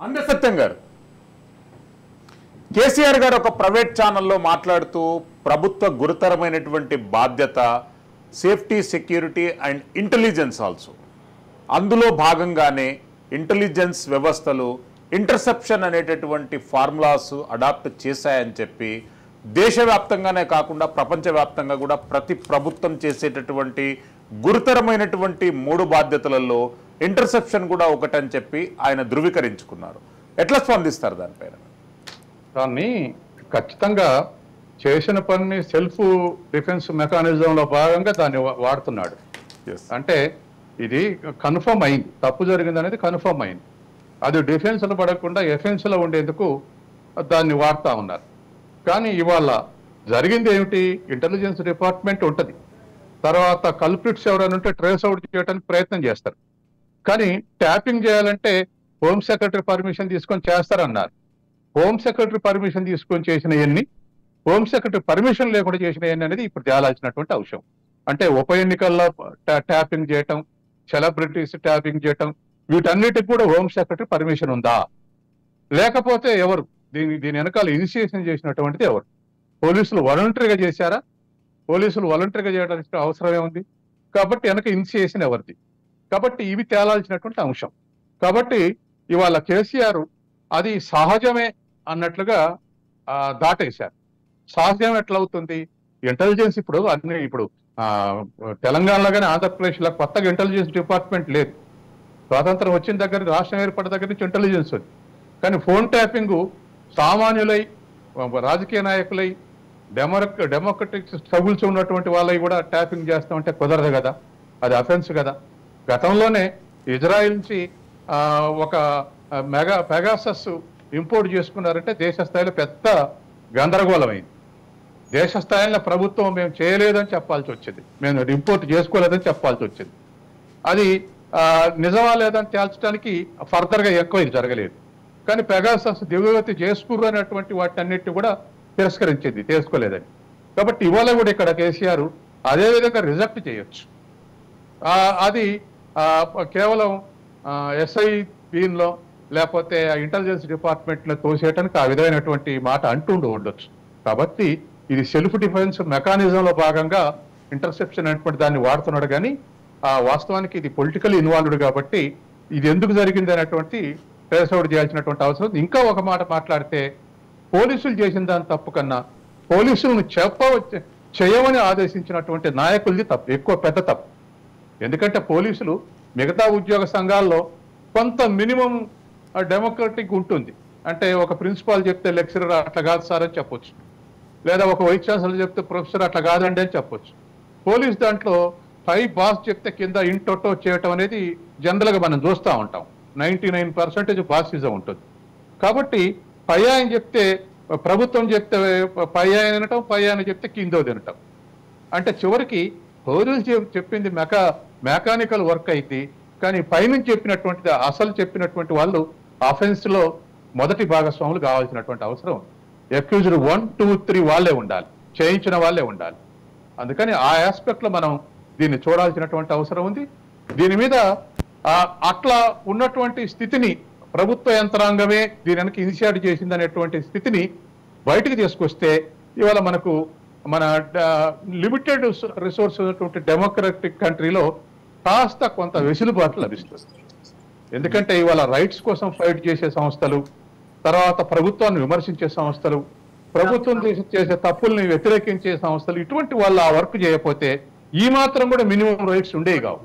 అందే సత్యం గారు కేసీఆర్ గారు ఒక ప్రైవేట్ ఛానల్లో మాట్లాడుతూ ప్రభుత్వ గురుతరమైనటువంటి బాధ్యత safety security and intelligence also. అందులో భాగంగానే ఇంటెలిజెన్స్ వ్యవస్థలు ఇంటర్సెప్షన్ అనేటటువంటి ఫార్ములాస్ అడాప్ట్ చేశాయని చెప్పి దేశవ్యాప్తంగానే కాకుండా ప్రపంచవ్యాప్తంగా కూడా ప్రతి ప్రభుత్వం చేసేటటువంటి గురుతరమైనటువంటి మూడు బాధ్యతలలో ఇంటర్సెప్షన్ కూడా ఒకటని చెప్పి ఆయన ధృవీకరించుకున్నారు. ఎట్లా స్పందిస్తారు దానిపైన దాన్ని ఖచ్చితంగా చేసిన పని సెల్ఫ్ డిఫెన్స్ మెకానిజంలో భాగంగా దాన్ని వాడుతున్నాడు. అంటే ఇది కన్ఫర్మ్ అయింది. తప్పు జరిగింది అనేది కన్ఫర్మ్ అయింది. అది డిఫెన్స్లో పడకుండా ఎఫెన్స్లో ఉండేందుకు దాన్ని వాడుతా ఉన్నారు. కానీ ఇవాళ జరిగింది ఏమిటి? ఇంటెలిజెన్స్ డిపార్ట్మెంట్ ఉంటుంది. తర్వాత కల్ప్రిట్స్ ఎవరైనా ఉంటే ట్రేస్ అవుట్ చేయడానికి ప్రయత్నం చేస్తారు. కానీ ట్యాపింగ్ చేయాలంటే హోమ్ సెక్రటరీ పర్మిషన్ తీసుకొని చేస్తారన్నారు. హోమ్ సెక్రటరీ పర్మిషన్ తీసుకొని చేసిన ఎన్ని? హోమ్ సెక్రటరీ పర్మిషన్ లేకుండా చేసిన ఎన్ని అనేది ఇప్పుడు తేలాల్సినటువంటి అంశం. అంటే ఉప ఎన్నికల్లో ట్యాపింగ్ చేయటం సెలబ్రిటీస్ ట్యాపింగ్ చేయటం వీటన్నిటికి కూడా హోమ్ సెక్రటరీ పర్మిషన్ ఉందా? లేకపోతే ఎవరు? దీని దీని వెనకాల ఇనిషియేషన్ చేసినటువంటిది ఎవరు? పోలీసులు వాలంటరీగా చేశారా? పోలీసులు వాలంటరీగా చేయడానికి అవసరమే ఉంది కాబట్టి వెనక ఇనిషియేషన్ ఎవరిది? కాబట్టి ఇవి తేలాల్సినటువంటి అంశం. కాబట్టి ఇవాళ కేసీఆర్ అది సహజమే అన్నట్లుగా దాటేశారు. సహజం ఎట్లవుతుంది? ఇంటెలిజెన్స్ ఇప్పుడు అన్ని ఇప్పుడు తెలంగాణలో కానీ ఆంధ్రప్రదేశ్లో కొత్తగా ఇంటెలిజెన్స్ డిపార్ట్మెంట్ లేదు. స్వాతంత్రం వచ్చిన దగ్గర రాష్ట్రం ఏర్పడిన దగ్గర నుంచి ఇంటెలిజెన్స్ ఉంది. కానీ ఫోన్ ట్యాపింగ్ సామాన్యులై రాజకీయ నాయకులై డెమోక్ డెమోక్రటిక్ స్ట్రగుల్స్ ఉన్నటువంటి వాళ్ళవి కూడా ట్యాపింగ్ చేస్తామంటే కుదరదు కదా. అది అఫెన్స్ కదా. గతంలోనే ఇజ్రాయిల్ నుంచి ఒక మెగా పెగాసస్ ఇంపోర్ట్ చేసుకున్నారంటే దేశ స్థాయిలో పెద్ద గందరగోళమైంది. దేశ స్థాయిలో ప్రభుత్వం మేము చేయలేదని చెప్పాల్సి వచ్చింది. మేము ఇంపోర్ట్ చేసుకోలేదని చెప్పాల్సి వచ్చింది. అది నిజమా లేదని తేల్చడానికి ఫర్దర్గా ఎక్కువ ఎంక్వైరీ జరగలేదు. కానీ పెగాసస్ దివ్యగతి చేసుకుర్రు అనేటువంటి వాటి అన్నిటి కూడా తిరస్కరించింది చేసుకోలేదని కాబట్టి ఇవాళ కూడా ఇక్కడ కేసీఆర్ అదే విధంగా రిజెక్ట్ చేయొచ్చు. అది కేవలం ఎస్ఐ లో లేకపోతే ఇంటెలిజెన్స్ డిపార్ట్మెంట్లో ఆ విధమైనటువంటి మాట అంటుండు ఉండొచ్చు కాబట్టి ఇది సెల్ఫ్ డిఫెన్స్ మెకానిజంలో భాగంగా ఇంటర్సెప్షన్ అనేటువంటి దాన్ని వాడుతున్నాడు కానీ ఆ వాస్తవానికి ఇది పొలిటికల్ ఇన్వాల్వ్డ్ కాబట్టి ఇది ఎందుకు జరిగింది అనేటువంటి ట్రేస్ అవుట్ చేయాల్సినటువంటి అవసరం ఉంది. ఇంకా ఒక మాట మాట్లాడితే పోలీసులు చేసిన దాని తప్పు కన్నా పోలీసులను చెప్ప చేయమని ఆదేశించినటువంటి నాయకులది తప్పు ఎక్కువ పెద్ద తప్పు ఎందుకంటే పోలీసులు మిగతా ఉద్యోగ సంఘాల్లో కొంత మినిమం డెమోక్రటిక్ ఉంటుంది. అంటే ఒక ప్రిన్సిపాల్ చెప్తే లెక్చరర్ అట్లా కాదు సార్ అని చెప్పొచ్చు. లేదా ఒక వైస్ ఛాన్సలర్ చెప్తే ప్రొఫెసర్ అట్లా కాదండి అని చెప్పొచ్చు. పోలీస్ దాంట్లో పై బాస్ చెప్తే కింద ఇంటోటో చేయటం అనేది జనరల్గా మనం చూస్తూ ఉంటాం. నైన్టీ నైన్ పర్సెంటేజ్ బాసిజం ఉంటుంది. కాబట్టి పై ఆయన చెప్తే ప్రభుత్వం చెప్తే పై ఆయన తినటం పై ఆయన చెప్తే కిందో తినటం. అంటే చివరికి పౌరులు చెప్పింది మెకా మెకానికల్ వర్క్ అయితే కానీ పైనుంచి చెప్పినటువంటిది అసలు చెప్పినటువంటి వాళ్ళు అఫెన్స్లో మొదటి భాగస్వాములు కావాల్సినటువంటి అవసరం ఎక్యూజ్డ్ వన్ టూ త్రీ వాళ్ళే ఉండాలి. చేయించిన వాళ్ళే ఉండాలి. అందుకని ఆ ఆస్పెక్ట్లో మనం దీన్ని చూడాల్సినటువంటి అవసరం ఉంది. దీని మీద అట్లా ఉన్నటువంటి స్థితిని ప్రభుత్వ యంత్రాంగమే దీని వెనక ఇనిషియేట్ చేసింది అనేటువంటి స్థితిని బయటకు తీసుకొస్తే ఇవాళ మనకు మన లిమిటెడ్ రిసోర్స్ ఉన్నటువంటి డెమోక్రటిక్ కంట్రీలో కాస్త కొంత వెసులుబాటు లభిస్తుంది. ఎందుకంటే ఇవాళ రైట్స్ కోసం ఫైట్ చేసే సంస్థలు తర్వాత ప్రభుత్వాన్ని విమర్శించే సంస్థలు ప్రభుత్వం చేసే చేసే తప్పుల్ని వ్యతిరేకించే సంస్థలు ఇటువంటి వాళ్ళు ఆ వర్క్ చేయకపోతే ఈ మాత్రం కూడా మినిమం రైట్స్ ఉండేవి కావు.